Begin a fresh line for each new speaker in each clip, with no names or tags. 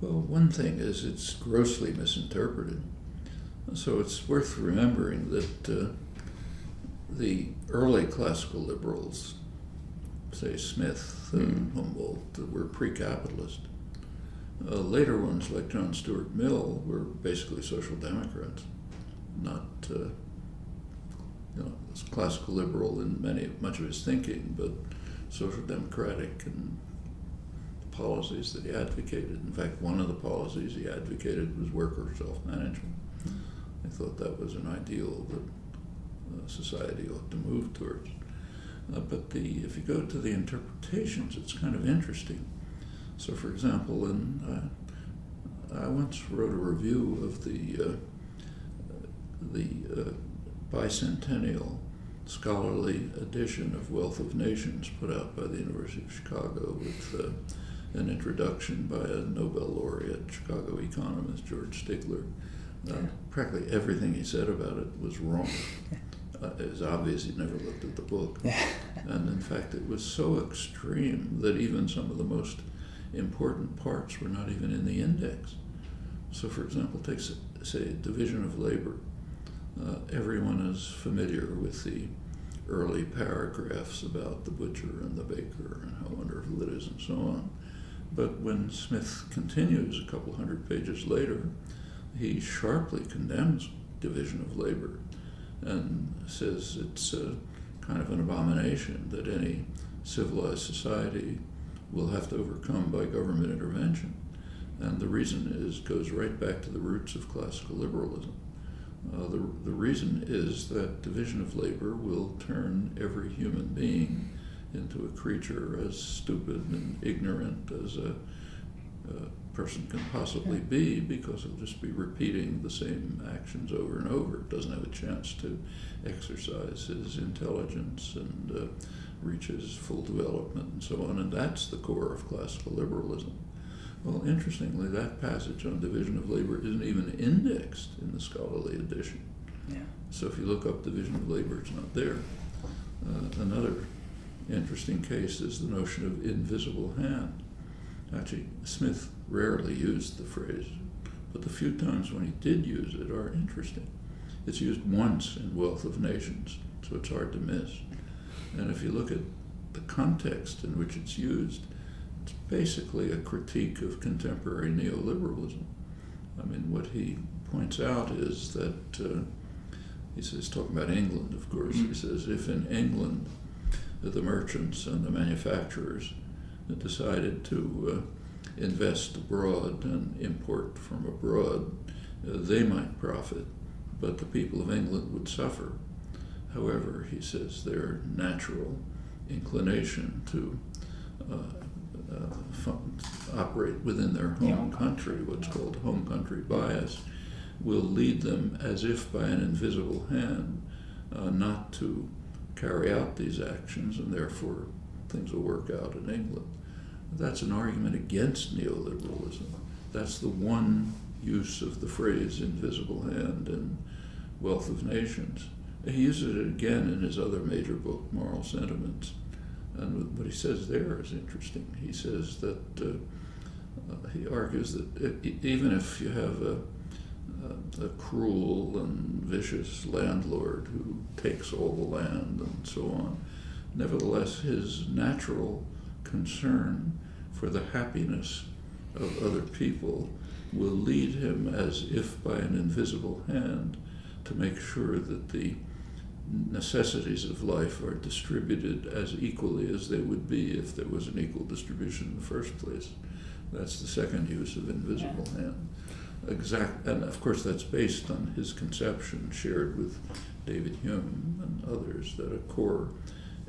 Well, one thing is it's grossly misinterpreted. So it's worth remembering that uh, the early classical liberals, say Smith and mm. Humboldt, were pre capitalist. Uh, later ones, like John Stuart Mill, were basically social democrats, not uh, you know, classical liberal in many much of his thinking, but social democratic and policies that he advocated. In fact, one of the policies he advocated was worker self-management. I thought that was an ideal that uh, society ought to move towards. Uh, but the, if you go to the interpretations, it's kind of interesting. So, for example, in, uh, I once wrote a review of the uh, the uh, bicentennial scholarly edition of Wealth of Nations put out by the University of Chicago with uh, an introduction by a Nobel laureate, Chicago economist George Stigler. Uh, yeah. Practically everything he said about it was wrong. uh, it was obvious he'd never looked at the book. Yeah. and in fact, it was so extreme that even some of the most important parts were not even in the index. So, for example, take, say, division of labor. Uh, everyone is familiar with the early paragraphs about the butcher and the baker and how wonderful it is and so on. But when Smith continues a couple hundred pages later, he sharply condemns division of labor and says it's a kind of an abomination that any civilized society will have to overcome by government intervention. And the reason is goes right back to the roots of classical liberalism. Uh, the, the reason is that division of labor will turn every human being into a creature as stupid and ignorant as a, a person can possibly be because he'll just be repeating the same actions over and over. Doesn't have a chance to exercise his intelligence and uh, reach his full development and so on. And that's the core of classical liberalism. Well, interestingly, that passage on division of labor isn't even indexed in the scholarly edition. Yeah. So if you look up division of labor, it's not there. Uh, another interesting case is the notion of invisible hand. Actually, Smith rarely used the phrase, but the few times when he did use it are interesting. It's used once in Wealth of Nations, so it's hard to miss. And if you look at the context in which it's used, it's basically a critique of contemporary neoliberalism. I mean, what he points out is that uh, he says, talking about England, of course, he says, if in England the merchants and the manufacturers that decided to uh, invest abroad and import from abroad, uh, they might profit, but the people of England would suffer. However, he says their natural inclination to uh, uh operate within their home country, what's called home country bias, will lead them as if by an invisible hand uh, not to carry out these actions, and therefore things will work out in England. That's an argument against neoliberalism. That's the one use of the phrase invisible hand in Wealth of Nations. He uses it again in his other major book, Moral Sentiments. And what he says there is interesting. He says that uh, uh, he argues that even if you have a a, a, cruel and vicious landlord who takes all the land and so on. Nevertheless, his natural concern for the happiness of other people will lead him as if by an invisible hand to make sure that the necessities of life are distributed as equally as they would be if there was an equal distribution in the first place. That's the second use of invisible hand exact, and of course that's based on his conception shared with David Hume and others that a core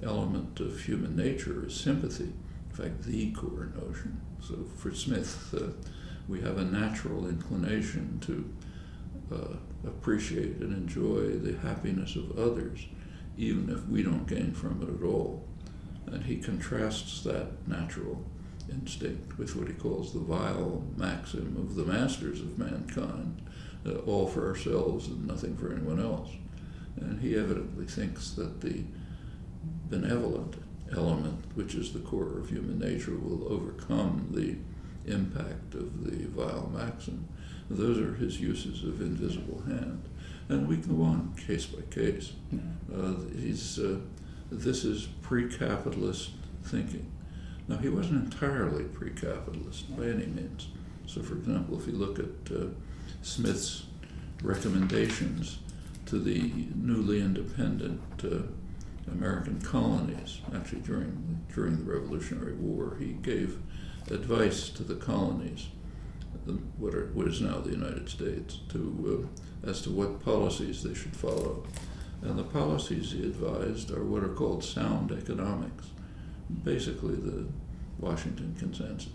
element of human nature is sympathy. In fact, the core notion. So for Smith, uh, we have a natural inclination to uh, appreciate and enjoy the happiness of others, even if we don't gain from it at all. And he contrasts that natural instinct with what he calls the vile maxim of the masters of mankind uh, all for ourselves and nothing for anyone else. And he evidently thinks that the benevolent element, which is the core of human nature, will overcome the impact of the vile maxim. Those are his uses of invisible hand. And we can go on case by case. Uh, he's, uh, this is pre capitalist thinking. Now, he wasn't entirely pre capitalist by any means. So, for example, if you look at uh, Smith's recommendations to the newly independent uh, American colonies, actually during, during the Revolutionary War, he gave advice to the colonies, what, are, what is now the United States, to, uh, as to what policies they should follow. And the policies he advised are what are called sound economics, basically the Washington Consensus,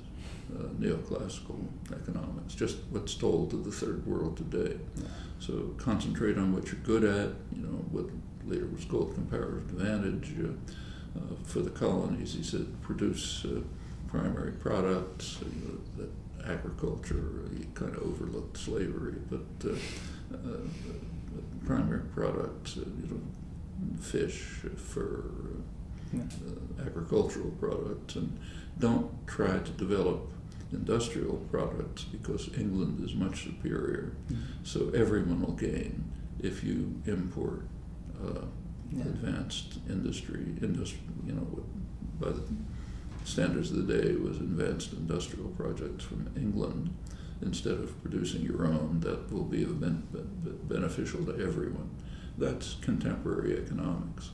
uh, neoclassical economics, just what's told to the third world today. So concentrate on what you're good at, you know, what later was called comparative advantage. Uh, uh, for the colonies, he said, produce uh, primary products, you know, that agriculture, he kind of overlooked slavery, but uh, uh, primary products, you know, fish, fur. Agricultural products, and don't try to develop industrial products because England is much superior. Mm-hmm. So everyone will gain if you import uh, yeah. advanced industry, industry, you know, by the standards of the day, was advanced industrial projects from England instead of producing your own that will be ben- ben- beneficial to everyone. That's contemporary economics.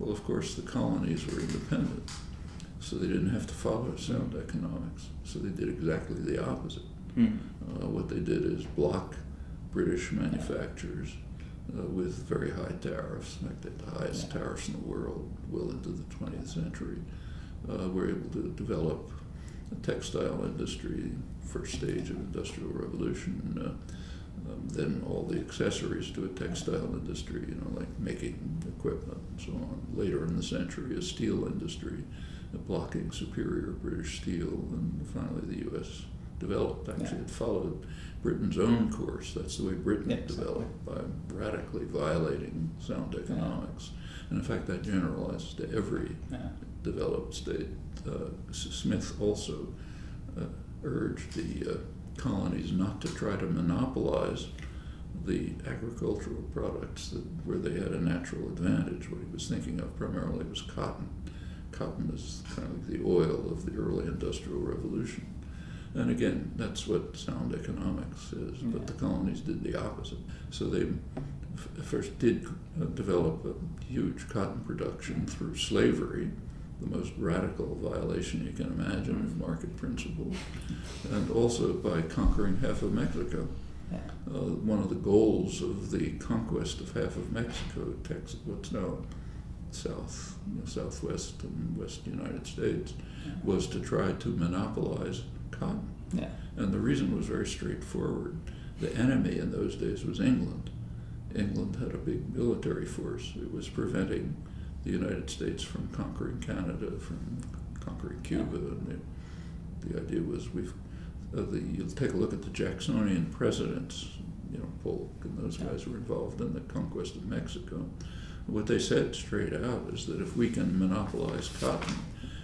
Well, of course, the colonies were independent so they didn't have to follow sound economics. So they did exactly the opposite. Mm. Uh, what they did is block British manufacturers uh, with very high tariffs, in fact, the highest tariffs in the world, well into the 20th century. Uh, were able to develop a textile industry, first stage of industrial revolution. Um, then all the accessories to a textile industry, you know, like making equipment and so on. Later in the century, a steel industry blocking superior British steel, and finally the U.S. developed. Actually, yeah. it followed Britain's own course. That's the way Britain yeah, developed by radically violating sound economics. Yeah. And in fact, that generalizes to every developed state. Uh, Smith also uh, urged the uh, colonies not to try to monopolize the agricultural products that, where they had a natural advantage. What he was thinking of primarily was cotton cotton is kind of like the oil of the early industrial revolution. And again, that's what sound economics is, yeah. but the colonies did the opposite. So they f- first did uh, develop a huge cotton production through slavery, the most radical violation you can imagine of market principles, and also by conquering half of Mexico. Uh, one of the goals of the conquest of half of Mexico, Texas, what's now south, you know, southwest and west United States, was to try to monopolize cotton. Yeah. And the reason was very straightforward. The enemy in those days was England. England had a big military force. It was preventing the United States from conquering Canada, from conquering Cuba. And the, the idea was we've uh, the, you take a look at the Jacksonian presidents, you know, Polk and those guys were involved in the conquest of Mexico what they said straight out is that if we can monopolize cotton,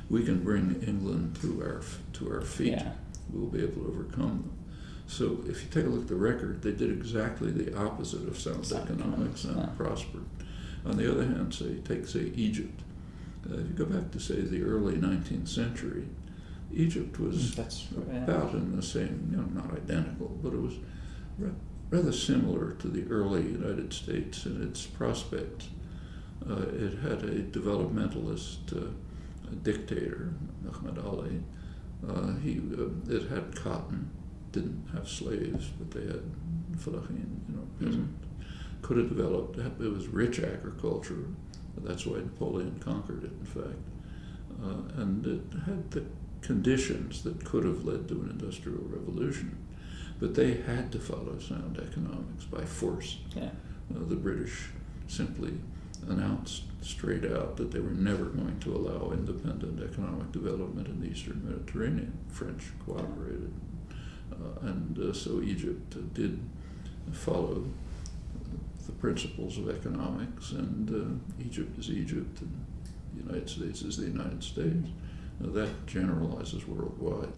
we can bring England to our to our feet. Yeah. We'll be able to overcome them. So if you take a look at the record, they did exactly the opposite of sound economics and yeah. prospered. On the other hand, say take say Egypt. Uh, if you go back to say the early 19th century, Egypt was mm, That's, about yeah. in the same, you know, not identical, but it was rather similar to the early United States in its prospects. Uh, it had a developmentalist uh, dictator, Muhammad Ali. Uh, he, it had cotton, didn't have slaves, but they had fellaheen, you know, peasant. Mm-hmm. Could have developed, it was rich agriculture. That's why Napoleon conquered it, in fact. Uh, and it had the conditions that could have led to an industrial revolution. But they had to follow sound economics by force. Yeah. Uh, the British simply announced straight out that they were never going to allow independent economic development in the Eastern Mediterranean. French cooperated. Uh, and uh, so Egypt uh, did follow principles of economics, and uh, Egypt is Egypt, and the United States is the United States. Now, that generalizes worldwide.